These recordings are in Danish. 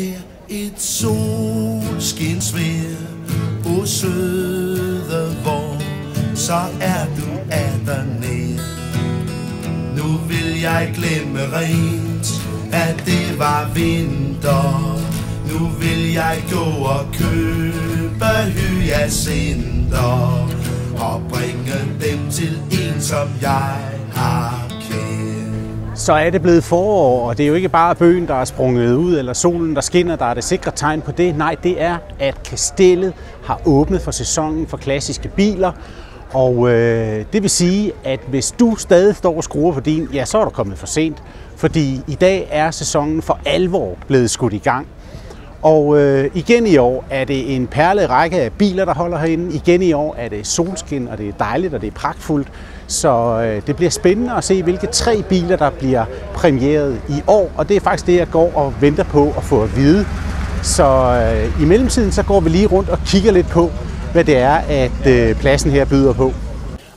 vejr, et solskinsvejr O søde vor, så er du der nær Nu vil jeg glemme rent, at det var vinter. Nu vil jeg gå og købe hyacinter. Og bringe dem til en, som jeg har så er det blevet forår, og det er jo ikke bare bøgen, der er sprunget ud, eller solen, der skinner, der er det sikre tegn på det. Nej, det er, at Kastellet har åbnet for sæsonen for klassiske biler. Og øh, det vil sige, at hvis du stadig står og skruer på din, ja, så er du kommet for sent. Fordi i dag er sæsonen for alvor blevet skudt i gang. Og øh, igen i år er det en perle række af biler, der holder herinde. Igen i år er det solskin, og det er dejligt, og det er pragtfuldt. Så øh, det bliver spændende at se, hvilke tre biler, der bliver premieret i år. Og det er faktisk det, jeg går og venter på at få at vide. Så øh, i mellemtiden, så går vi lige rundt og kigger lidt på, hvad det er, at øh, pladsen her byder på.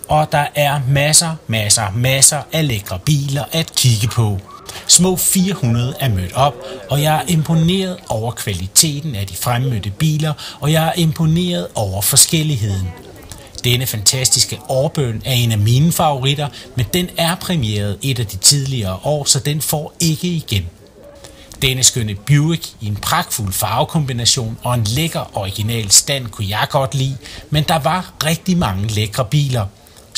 Og der er masser, masser, masser af lækre biler at kigge på. Små 400 er mødt op, og jeg er imponeret over kvaliteten af de fremmødte biler, og jeg er imponeret over forskelligheden. Denne fantastiske Auburn er en af mine favoritter, men den er premieret et af de tidligere år, så den får ikke igen. Denne skønne Buick i en pragtfuld farvekombination og en lækker original stand kunne jeg godt lide, men der var rigtig mange lækre biler.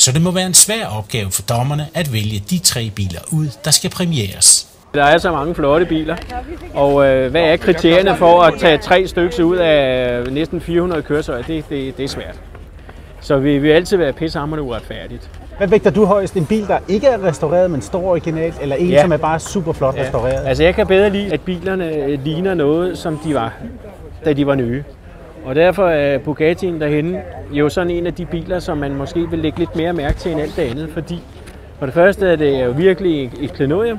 Så det må være en svær opgave for dommerne at vælge de tre biler ud, der skal premieres. Der er så mange flotte biler, og øh, hvad er kriterierne for at tage tre stykker ud af næsten 400 køretøjer? Det, det, det er svært. Så vi vil altid være pissehammerende uretfærdigt. Hvad vægter du højst? En bil, der ikke er restaureret, men står originalt, eller en, ja. Ja. som er bare super flot ja. restaureret? Altså jeg kan bedre lide, at bilerne øh, ligner noget, som de var, da de var nye. Og derfor er Bugatti'en derhenne jo sådan en af de biler, som man måske vil lægge lidt mere mærke til end alt det andet, fordi for det første er det jo virkelig et- klenodium.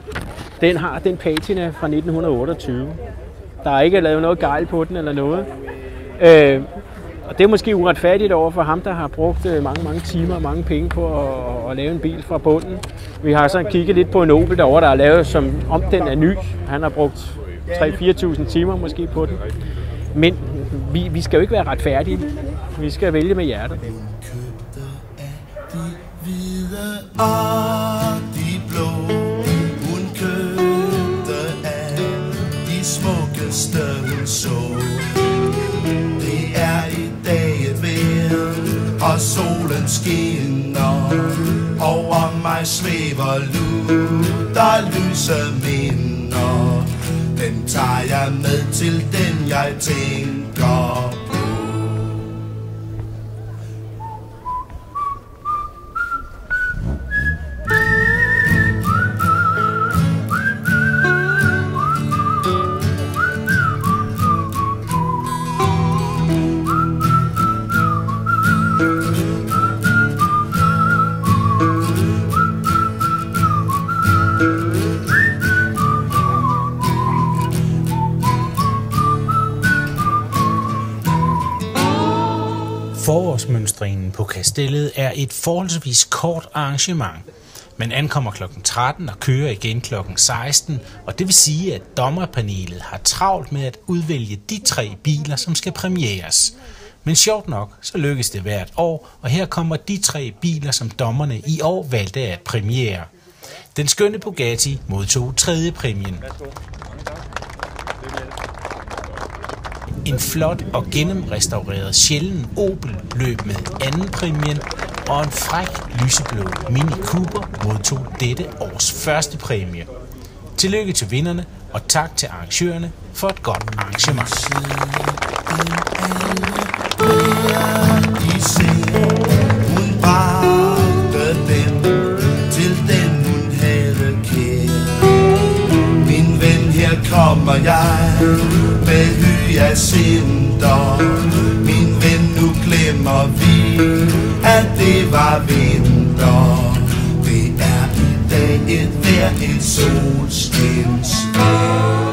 Den har den patina fra 1928. Der er ikke lavet noget gejl på den eller noget. Øh, og det er måske uretfærdigt over for ham, der har brugt øh, mange, mange timer og mange penge på at, at lave en bil fra bunden. Vi har så kigget lidt på en Opel derovre, der er lavet, som om den er ny. Han har brugt 3-4.000 timer måske på den. Men vi, vi skal jo ikke være retfærdige. Vi skal vælge med hjertet. købte af de hvide og de blå. Hun købte af de smukkeste hun så. Det er i dag et vejr, og solen skinner. Over mig svæver lutter lyse minder. Den tager jeg med til den jeg tænker på. Forårsmønstringen på Kastellet er et forholdsvis kort arrangement. Man ankommer kl. 13 og kører igen kl. 16, og det vil sige, at dommerpanelet har travlt med at udvælge de tre biler, som skal premieres. Men sjovt nok, så lykkes det hvert år, og her kommer de tre biler, som dommerne i år valgte at premiere. Den skønne Bugatti modtog tredje præmien. En flot og gennemrestaureret sjælden Opel løb med anden præmien, og en fræk lyseblå Mini Cooper modtog dette års første præmie. Tillykke til vinderne, og tak til arrangørerne for et godt arrangement. Hyacinter Min ven, nu glemmer vi, at det var vinter. Det er i dag et vejr, et solskinsdag